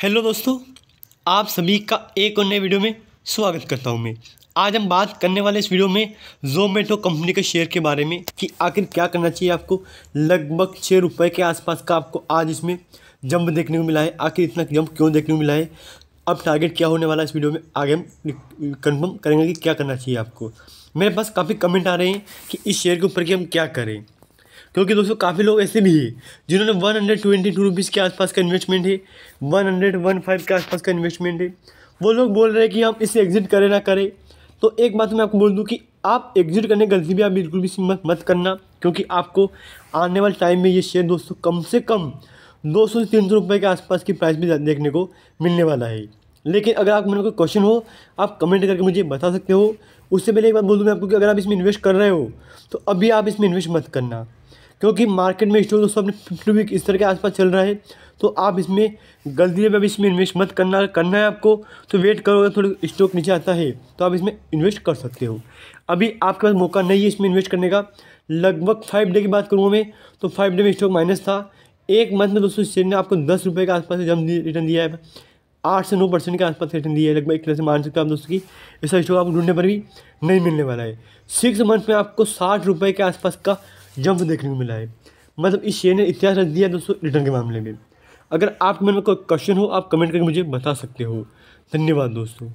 Hello दोस्तों, आप सभी का एक और नए वीडियो में स्वागत करता हूँ मैं। आज हम बात करने वाले इस वीडियो में जोमेटो कंपनी के शेयर के बारे में कि आखिर क्या करना चाहिए आपको। लगभग छः रुपये के आसपास का आपको आज इसमें जंप देखने को मिला है। आखिर इतना जंप क्यों देखने को मिला है? अब टारगेट क्या होने वाला है इस वीडियो में, आगे हम कन्फर्म करेंगे कि क्या करना चाहिए आपको। मेरे पास काफ़ी कमेंट आ रहे हैं कि इस शेयर के ऊपर कि हम क्या करें। क्योंकि दोस्तों काफ़ी लोग ऐसे भी हैं, जिन्होंने one hundred twenty two rupees के आसपास का इन्वेस्टमेंट है वन हंड्रेड वन फाइव के आसपास का इन्वेस्टमेंट है। वो लोग बोल रहे हैं कि हम इसे एग्जिट करें ना करें। तो एक बात मैं आपको बोल दूँ कि आप एग्जिट करने की गलती भी आप बिल्कुल भी मत मत करना, क्योंकि आपको आने वाले टाइम में ये शेयर दोस्तों कम से कम दो सौ से तीन सौ रुपये के आसपास की प्राइस भी देखने को मिलने वाला है। लेकिन अगर आप मेरे कोई क्वेश्चन हो, आप कमेंट करके मुझे बता सकते हो। उससे पहले एक बात बोल दूँ मैं आपको कि अगर आप इसमें इन्वेस्ट कर रहे हो तो अभी आप इसमें इन्वेस्ट मत करना। क्योंकि मार्केट में स्टॉक दोस्तों अपने फिफ्टी वीक इस तरह के आसपास चल रहा है तो आप इसमें गलती में अभी इसमें इन्वेस्ट मत करना करना है आपको तो वेट करोगे थोड़ा स्टॉक नीचे आता है तो आप इसमें इन्वेस्ट कर सकते हो। अभी आपके पास मौका नहीं है इसमें इन्वेस्ट करने का। लगभग फाइव डे की बात करूँगा मैं तो फाइव डे में स्टॉक माइनस था। एक मंथ में दोस्तों शेयर ने आपको दस रुपये के आसपास जम रिटर्न दिया है। आठ से नौ परसेंट के आसपास रिटर्न दिया है, लगभग एक तरह से मान सकते हो आप दोस्तों की। ऐसा स्टॉक आपको ढूँढने पर भी नहीं मिलने वाला है। सिक्स मंथ में आपको साठ रुपये के आसपास का जंप देखने को मिला है। मतलब इस शेयर ने इतिहास रख दिया दोस्तों रिटर्न के मामले में। अगर आपके मन में कोई क्वेश्चन हो, आप कमेंट करके मुझे बता सकते हो। धन्यवाद दोस्तों।